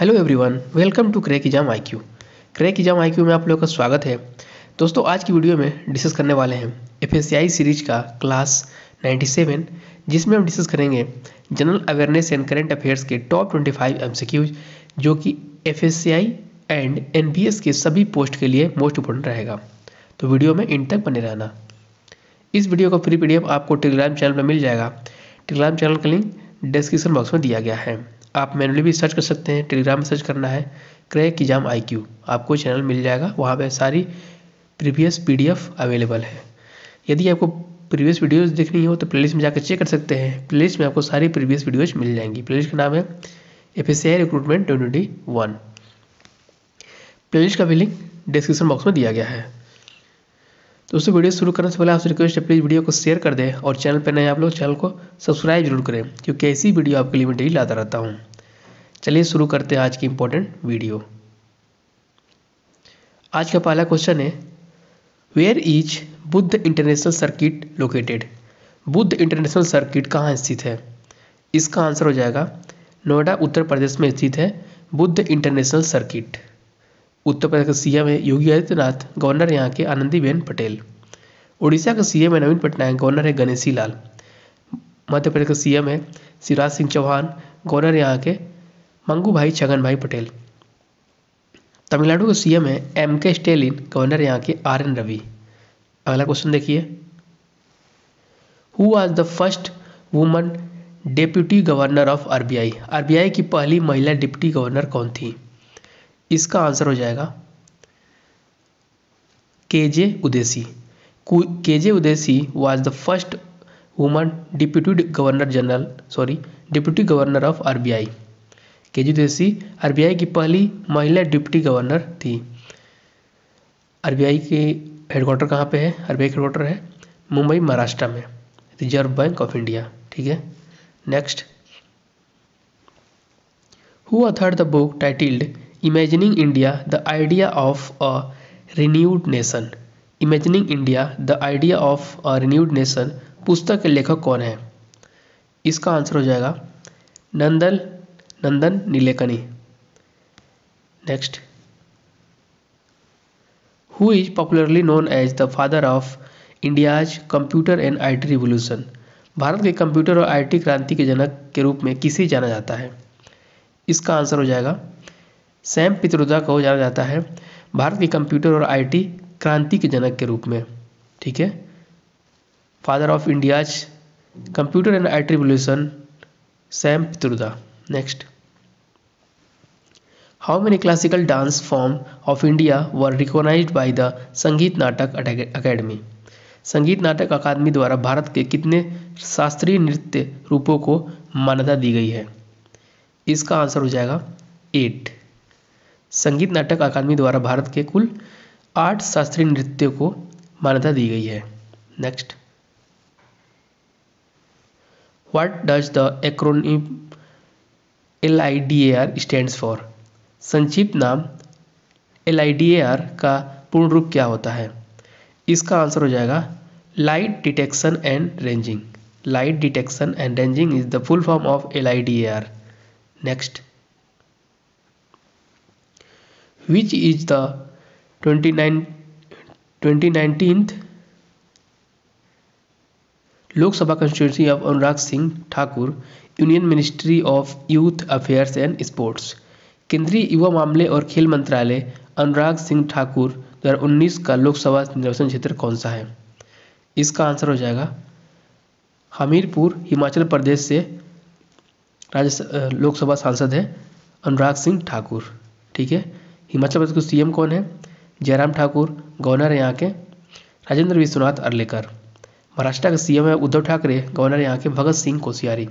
Hello everyone welcome to crack exam I Q crack exam I Q में आप लोगों का स्वागत है। दोस्तों, आज की वीडियो में डिस्कस करने वाले हैं एफ़ सीरीज़ का क्लास 97 जिसमें हम डिस्कस करेंगे general awareness and current affairs के टॉप 25 एमसीक्यूज जो कि एफ़ एंड एन के सभी पोस्ट के लिए मोस्ट इंपॉर्टेंट रहेगा। तो वीडियो में इन तक बने रहना। इस वीडियो का फ्री पीडीएफ आपको टेलीग्राम चैनल पर मिल जाएगा। टेलीग्राम चैनल का लिंक डिस्क्रिप्शन बॉक्स में दिया गया है। आप मैनुअली भी सर्च कर सकते हैं टेलीग्राम में सर्च करना है क्रैक एग्ज़ाम आई क्यू आपको चैनल मिल जाएगा, वहाँ पे सारी प्रीवियस पीडीएफ अवेलेबल है। यदि आपको प्रीवियस वीडियोस देखनी हो तो प्लेलिस्ट में जाकर चेक कर सकते हैं। प्लेलिस्ट में आपको सारी प्रीवियस वीडियोज़ मिल जाएँगी। प्लेलिस्ट का नाम है F S recruitment twenty one playlist का भी लिंक डिस्क्रिप्शन बॉक्स में दिया गया है। दोस्तों वीडियो शुरू करने से पहले आपसे रिक्वेस्ट है प्लीज़ वीडियो को शेयर कर दें और चैनल पर नए आप लोग चैनल को सब्सक्राइब ज़रूर करें, क्योंकि ऐसी वीडियो आपके लिए मैं डेली लाता रहता हूँ। चलिए शुरू करते हैं आज की इंपॉर्टेंट वीडियो आज का पहला क्वेश्चन है where is Buddha international circuit located Buddha international circuit कहाँ स्थित है? इसका आंसर हो जाएगा, नोएडा, उत्तर प्रदेश में स्थित है बुद्ध इंटरनेशनल सर्किट उत्तर प्रदेश का सीएम है योगी आदित्यनाथ, गवर्नर यहाँ के आनंदीबेन पटेल। उड़ीसा का सीएम है नवीन पटनायक, गवर्नर है गणेशी लाल मध्य प्रदेश का सीएम है शिवराज सिंह चौहान, गवर्नर यहाँ के मंगू भाई छगन भाई पटेल। तमिलनाडु के सीएम है एम के स्टेलिन गवर्नर यहाँ के आर एन रवि अगला क्वेश्चन देखिए। Who was the first woman deputy governor of RBI RBI की पहली महिला डिप्टी गवर्नर कौन थी? इसका आंसर हो जाएगा K J Udeshi K J Udeshi was the first woman deputy governor general sorry deputy governor of RBI K J Udeshi RBI की पहली महिला डिप्टी गवर्नर थी। आरबीआई के हेडक्वार्टर कहाँ पे है? आरबीआई हेडक्वार्टर है मुंबई, महाराष्ट्र में, रिज़र्व बैंक ऑफ़ इंडिया, ठीक है? Next who authored the book titled imagining India the idea of a renewed nation imagining India the idea of a renewed nation पुस्तक के लेखक कौन है? इसका आंसर हो जाएगा Nandan Nandan Nilekani. Next who is popularly known as the father of India's computer and IT revolution Bharat के computer और आईटी क्रांति के जनक के रूप में किसे जाना जाता है? इसका आंसर हो जाएगा। सैम पित्रोदा को जाना जाता है भारत के कंप्यूटर और आईटी क्रांति के जनक के रूप में। ठीक है? Father of India's computer and IT revolution Sam Pitroda. Next how many classical dance form of India were recognised by the Sangeet Natak academy संगीत नाटक अकादमी द्वारा भारत के कितने शास्त्रीय नृत्य रूपों को मान्यता दी गई है? इसका आंसर हो जाएगा एट संगीत नाटक अकादमी द्वारा भारत के कुल आठ शास्त्रीय नृत्यों को मान्यता दी गई है। Next what does the acronym L I D A R stand for संक्षिप्त नाम L I D A R का पूर्ण रूप क्या होता है? इसका आंसर हो जाएगा light detection and ranging light detection and ranging is the full form of L I D A R next which which is the 29 2019th Lok Sabha constituency of Anurag Singh Thakur union ministry of youth affairs and sports केंद्रीय युवा मामले और खेल मंत्रालय, अनुराग सिंह ठाकुर 2019 का लोकसभा निर्वाचन क्षेत्र कौन सा है? इसका आंसर हो जाएगा हमीरपुर, हिमाचल प्रदेश से राज्य लोकसभा सांसद है अनुराग सिंह ठाकुर। ठीक है? हिमाचल प्रदेश के सीएम कौन है? जयराम ठाकुर, गवर्नर यहाँ के राजेंद्र विश्वनाथ अर्लेकर। महाराष्ट्र के सीएम है उद्धव ठाकरे, गवर्नर यहाँ के भगत सिंह कोश्यारी।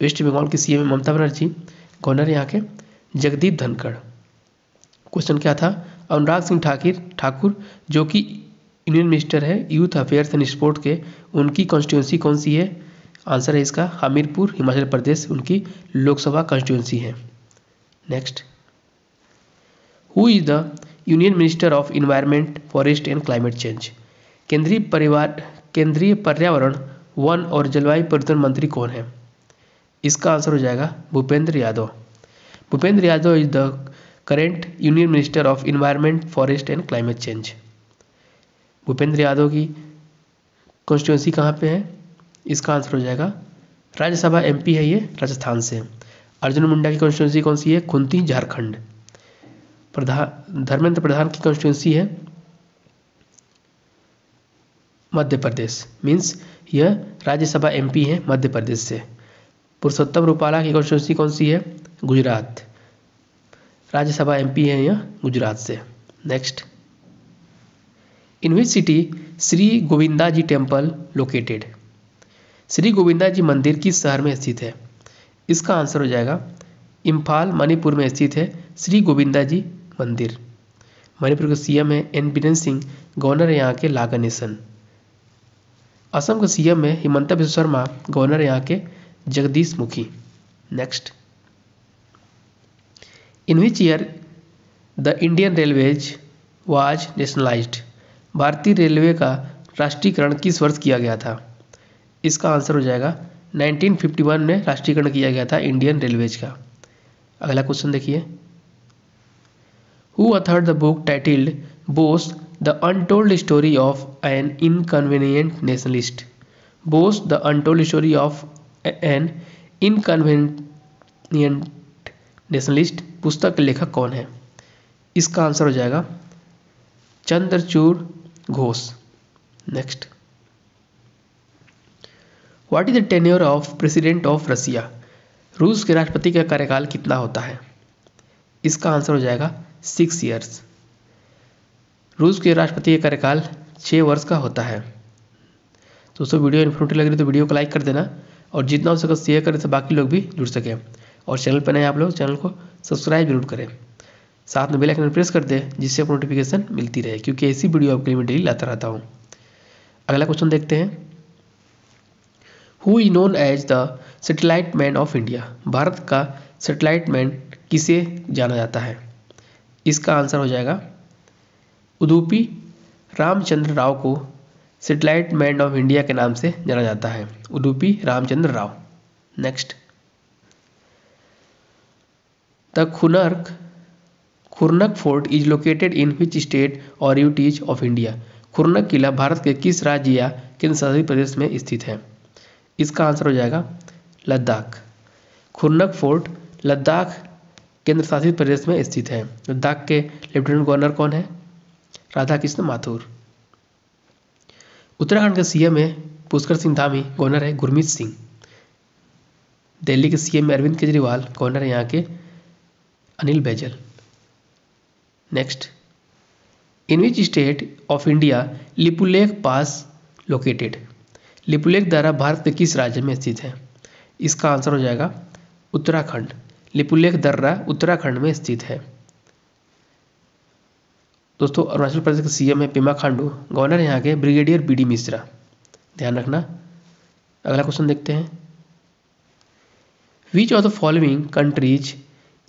वेस्ट बंगाल के सीएम है ममता बनर्जी, गवर्नर यहाँ के जगदीप धनखड़। क्वेश्चन क्या था? अनुराग सिंह ठाकुर ठाकुर, जो कि यूनियन मिनिस्टर है यूथ अफेयर्स एंड स्पोर्ट के, उनकी कॉन्स्टिट्यूंसी कौन सी है? आंसर है इसका, हमीरपुर, हिमाचल प्रदेश, उनकी लोकसभा कॉन्स्टिट्यूंसी है। Next who is the union minister of environment forest and climate change केंद्रीय परिवार, केंद्रीय पर्यावरण, वन और जलवायु परिवर्तन मंत्री कौन है? इसका आंसर हो जाएगा Bhupender Yadav. Bhupender Yadav is the current union minister of environment forest and climate change Bhupender Yadav की कॉन्स्टिट्यूंसी कहाँ पे है? इसका आंसर हो जाएगा राज्यसभा एमपी है ये, राजस्थान से। अर्जुन मुंडा की कॉन्स्टिट्यूंसी कौन सी है? खुंती, झारखंड। प्रधान धर्मेंद्र प्रधान की कॉन्स्टिट्यूंसी है मध्य प्रदेश। मीन्स, यह राज्यसभा एमपी है मध्य प्रदेश से। पुरुषोत्तम रूपाला की कॉन्स्टिट्यूंसी कौन सी है? गुजरात। राज्यसभा एमपी है यह गुजरात से। Next in which city Shri Govinda ji temple located Shri Govinda ji मंदिर किस शहर में स्थित है? इसका आंसर हो जाएगा, इम्फाल मणिपुर में स्थित है श्री गोविंदा जी मंदिर मणिपुर के सीएम है एन बीरेन सिंह गवर्नर है यहाँ के लागनेसन असम के सीएम है हिमंता बिश्व शर्मा, गवर्नर यहाँ के Jagdish Mukhi. Next in which year the Indian railways was nationalised भारतीय रेलवे का राष्ट्रीयकरण किस वर्ष किया गया था? इसका आंसर हो जाएगा 1951 में राष्ट्रीयकरण किया गया था इंडियन रेलवेज का। अगला क्वेश्चन देखिए। Who authored the book titled Bose the untold story of an inconvenient nationalist Bose the untold story of an inconvenient nationalist पुस्तक के लेखक कौन है? इसका आंसर हो जाएगा Chandrachur Ghose. Next what is the tenure of president of Russia रूस के राष्ट्रपति का कार्यकाल कितना होता है? इसका आंसर हो जाएगा सिक्स ईयर्स रूस के राष्ट्रपति का कार्यकाल छः वर्ष का होता है। दोस्तों वीडियो इन्फॉर्मेटिव लग रही तो वीडियो को लाइक कर देना और जितना हो सके शेयर करें तो बाकी लोग भी जुड़ सकें। और चैनल पर नए आप लोग, चैनल को सब्सक्राइब ज़रूर करें। साथ में बेल आइकन प्रेस कर दें, जिससे आपको नोटिफिकेशन मिलती रहे, क्योंकि ऐसी वीडियो आपके लिए मैं डेली लाता रहता हूँ। अगला क्वेश्चन देखते हैं। Who is known as the satellite man of India Bharat का सेटेलाइट मैन किसे जाना जाता है? इसका आंसर हो जाएगा उदुपी रामचंद्र राव को सेटेलाइट मैन ऑफ़ इंडिया के नाम से जाना जाता है। Udupi Ramachandra Rao. Next. The Khurnak, Khurnak fort is located in which state और यूटीज ऑफ़ इंडिया। खुरनक किला भारत के किस राज्य या केंद्र शासित प्रदेश में स्थित है? इसका आंसर हो जाएगा लद्दाख। खुरनक फोर्ट लद्दाख केंद्र शासित प्रदेश में स्थित है। लद्दाख के लेफ्टिनेंट गवर्नर कौन है? राधा कृष्ण माथुर। उत्तराखंड के सीएम है पुष्कर सिंह धामी, गवर्नर है गुरमीत सिंह। दिल्ली के सीएम अरविंद केजरीवाल, गवर्नर है यहाँ के Anil Baijal. Next in which state of India Lipulekh pass located Lipulekh दर्रा भारत के किस राज्य में स्थित है? इसका आंसर हो जाएगा उत्तराखंड। लिपुलेख दर्रा उत्तराखंड में स्थित है। दोस्तों, अरुणाचल प्रदेश के सीएम है पेमा खांडू, गवर्नर यहाँ के ब्रिगेडियर बी डी मिश्रा। ध्यान रखना, अगला क्वेश्चन देखते हैं। Which of the following countries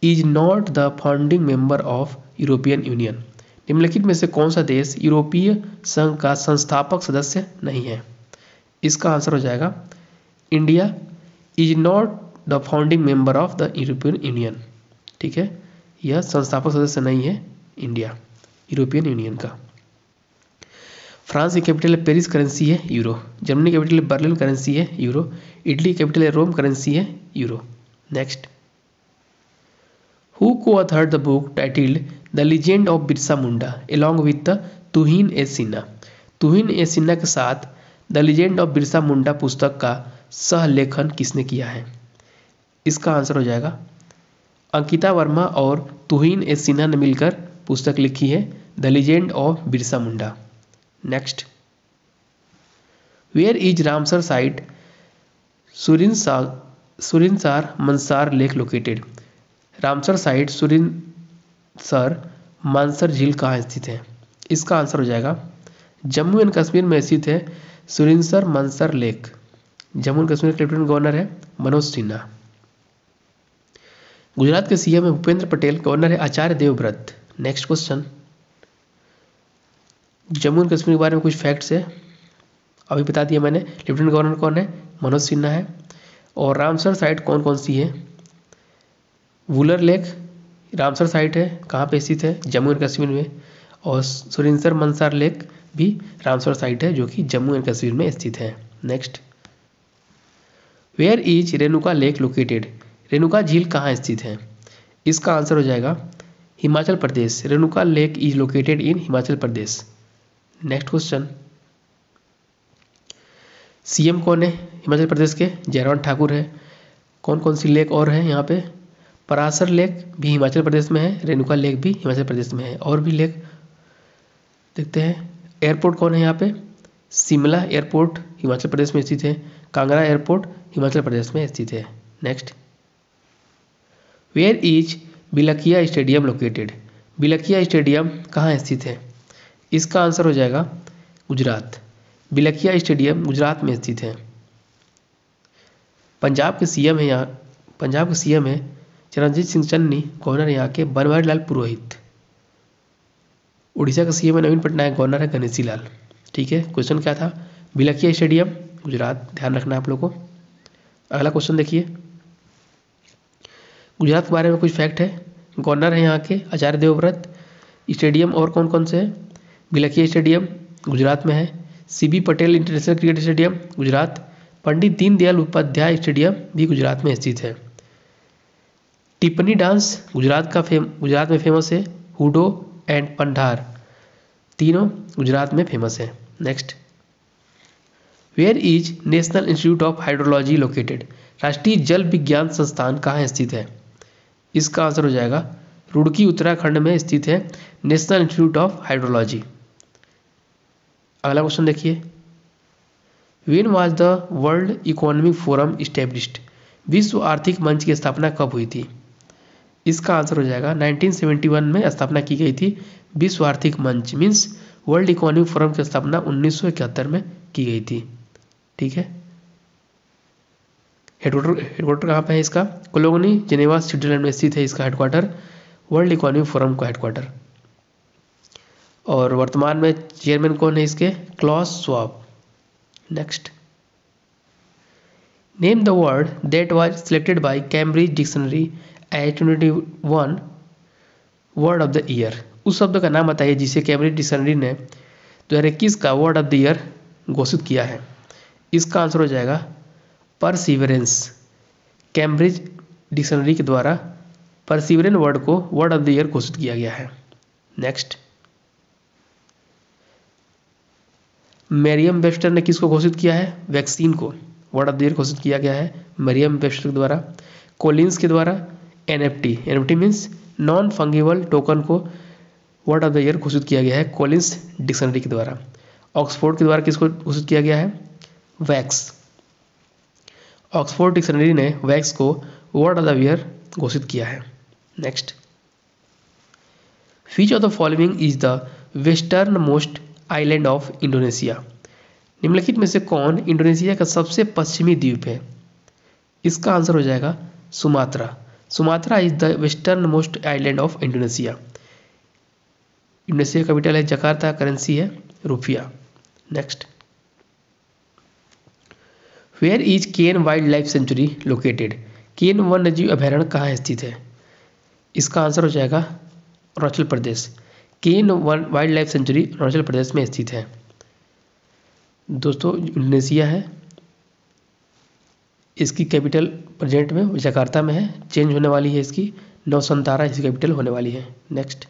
is not the founding member of European union निम्नलिखित में से कौन सा देश यूरोपीय संघ का संस्थापक सदस्य नहीं है? इसका आंसर हो जाएगा, India is not the founding member of the European union ठीक है? यह संस्थापक सदस्य नहीं है, इंडिया। यूरोपियन यूनियन का। फ्रांस की कैपिटल है पेरिस करेंसी है यूरो जर्मनी कैपिटल है बर्लिन करेंसी है यूरो इटली कैपिटल है रोम करेंसी है euro next who coauthored the book titled the legend of Birsa Munda along with the Tuhin A Sinha Tuhin A Sinha के साथ the legend of Birsa Munda पुस्तक का सह लेखन किसने किया है? इसका आंसर हो जाएगा। अंकिता वर्मा और तुहिन ए सिन्हा ने मिलकर पुस्तक लिखी है। The legend of Birsa Munda next where is Ramsar site Surin Surinsar Mansar lake located Ramsar site Surinsar Mansar झील कहाँ स्थित है? इसका आंसर हो जाएगा, जम्मू एंड कश्मीर में स्थित है सुरिनसर मनसर लेक जम्मू एंड कश्मीर के लेफ्टिनेंट गवर्नर है मनोज सिन्हा। गुजरात के सीएम है भूपेंद्र पटेल, गवर्नर है Acharya Devvrat. Next question Jammu and Kashmir के बारे में कुछ फैक्ट्स है। अभी बता दिया मैंने लेफ्टिनेंट गवर्नर कौन है? मनोज सिन्हा है। और रामसर साइट कौन कौन सी है? वुलर लेक रामसर साइट है। कहाँ पे स्थित है? जम्मू एंड कश्मीर में। और सुरिंसर मंसार लेक भी रामसर साइट है, जो कि जम्मू एंड कश्मीर में स्थित है। Next where is Renuka lake located Renuka झील कहाँ स्थित है? इसका आंसर हो जाएगा, Himachal Pradesh. Renuka lake is located in Himachal Pradesh. Next question CM कौन है? हिमाचल प्रदेश के जयराम ठाकुर है। कौन कौन सी लेक और है यहाँ पे? परासर लेक भी हिमाचल प्रदेश में है, रेणुका लेक भी हिमाचल प्रदेश में है, और भी लेक। देखते हैं, एयरपोर्ट कौन है यहाँ पे? शिमला एयरपोर्ट हिमाचल प्रदेश में स्थित है, कांगड़ा एयरपोर्ट हिमाचल प्रदेश में स्थित है। Next where is Bilakhia stadium located Bilakhia stadium कहाँ स्थित है? इसका आंसर हो जाएगा गुजरात। बिलकिया स्टेडियम गुजरात में स्थित है। पंजाब के सीएम है यहाँ, पंजाब के सीएम है चरणजीत सिंह चन्नी, गवर्नर यहाँ के बनवारी लाल पुरोहित। उड़ीसा का सीएम है नवीन पटनायक, गवर्नर है गणेशी लाल। ठीक है क्वेश्चन क्या था? बिलकिया स्टेडियम, गुजरात। ध्यान रखना आप लोग को। अगला क्वेश्चन देखिए। गुजरात के बारे में कुछ फैक्ट है। गवर्नर है यहाँ के आचार्य देवव्रत। स्टेडियम और कौन कौन से है? बिलकिया स्टेडियम गुजरात में है। C B Patel international cricket stadium Gujarat. Pandit Deendayal Upadhyaya stadium भी गुजरात में स्थित है। टिप्पणी डांस गुजरात का फेम, गुजरात में फ़ेमस है। हुडो एंड पंडार तीनों गुजरात में फ़ेमस है। Next. Where is national institute of hydrology located? राष्ट्रीय जल विज्ञान संस्थान कहाँ स्थित है? इसका आंसर हो जाएगा। रुड़की उत्तराखंड में स्थित है। National institute of hydrology. अगला क्वेश्चन देखिए। When was the world economic forum established विश्व आर्थिक मंच की स्थापना कब हुई थी? इसका आंसर हो जाएगा। 1971 में स्थापना की गई थी विश्व आर्थिक मंच मीन्स वर्ल्ड इकोनॉमिक फोरम की स्थापना उन्नीस सौ इकहत्तर में की गई थी। ठीक है? हेडक्वार्टर हेडक्वार्टर कहाँ पे है इसका? कोलोगनी जिनेवा, स्विट्जरलैंड में स्थित है इसका हेडक्वार्टर वर्ल्ड इकोनॉमिक फोरम का हेडक्वार्टर और वर्तमान में चेयरमैन कौन है इसके? Klaus Schwab next name the word that was selected by Cambridge dictionary as twenty one word of the year उस शब्द का नाम बताइए जिसे कैम्ब्रिज डिक्शनरी ने दो हज़ार इक्कीस का वर्ड ऑफ़ द ईयर घोषित किया है। इसका आंसर हो जाएगा परसिवरेंस कैम्ब्रिज डिक्शनरी के द्वारा परसिवरेन वर्ड को वर्ड ऑफ़ द ईयर घोषित किया गया है। नेक्स्ट मेरियम वेस्टर ने किसको घोषित किया है? वैक्सीन को। वर्ड ऑफ़ द ईयर घोषित किया गया है? मरियम वेस्टर के द्वारा। कोलिंस के द्वारा। N F T. N F T means non fungible token को वर्ड ऑफ़ द ईयर घोषित किया गया है? कोलिंस डिक्शनरी के द्वारा। ऑक्सफोर्ड के द्वारा किसको घोषित किया गया है? वैक्स। ऑक्सफोर्ड डिक्शनरी ने वैक्स को वर्ड ऑफ़ द ईयर घोषित किया है? Next which of the following is the westernmost island of Indonesia निम्नलिखित में से कौन इंडोनेशिया का सबसे पश्चिमी द्वीप है? इसका आंसर हो जाएगा Sumatra. Sumatra is the westernmost island of Indonesia Indonesia capital है जकार्ता करेंसी है रुपया। Next where is Kane wildlife sanctuary located Kane वन्य जीव अभयारण्य कहाँ स्थित है? इसका आंसर हो जाएगा Arunachal Pradesh. Kane wild life sanctuary Arunachal Pradesh में स्थित है। दोस्तों, इंडोनेशिया है। इसकी कैपिटल प्रेजेंट में जकार्ता में है। चेंज होने वाली है इसकी। नौसंतारा इसकी कैपिटल होने वाली है। Next.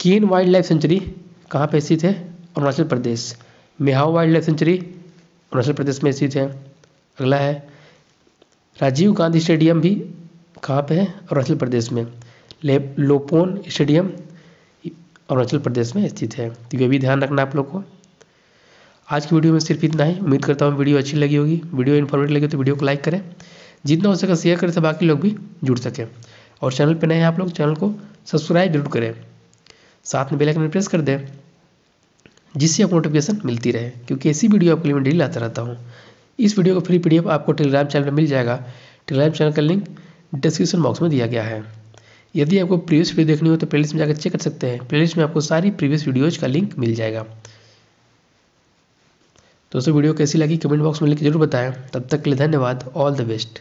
Kane wild life sanctuary कहाँ पे स्थित है? Arunachal Pradesh. Mehao wild life sanctuary Arunachal Pradesh में स्थित है। अगला है राजीव गांधी स्टेडियम भी कहाँ पे है? अरुणाचल प्रदेश में। ले, लोपोन स्टेडियम अरुणाचल प्रदेश में स्थित है। तो ये भी ध्यान रखना आप लोग को। आज की वीडियो में सिर्फ़ इतना ही। उम्मीद करता हूँ वीडियो अच्छी लगी होगी। वीडियो इन्फॉर्मेटिव लगी तो वीडियो को लाइक करें। जितना हो सके शेयर करें तो बाकी लोग भी जुड़ सकें। और चैनल पर नए हैं आप लोग चैनल को सब्सक्राइब ज़रूर करें। साथ में बेल आइकन प्रेस कर दें, जिससे आपको नोटिफिकेशन मिलती रहे। क्योंकि ऐसी वीडियो आपके लिए मैं डेली लाता रहता हूँ। इस वीडियो का फ्री पीडीएफ आपको टेलीग्राम चैनल में मिल जाएगा। टेलीग्राम चैनल का लिंक डिस्क्रिप्शन बॉक्स में दिया गया है। यदि आपको प्रीवियस वीडियो देखनी हो तो प्लेलिस्ट में जाकर चेक कर सकते हैं। प्लेलिस्ट में आपको सारी प्रीवियस वीडियोज़ का लिंक मिल जाएगा। दोस्तों, वीडियो कैसी लगी? कमेंट बॉक्स में लिख ज़रूर बताएँ। तब तक के लिए धन्यवाद। All the best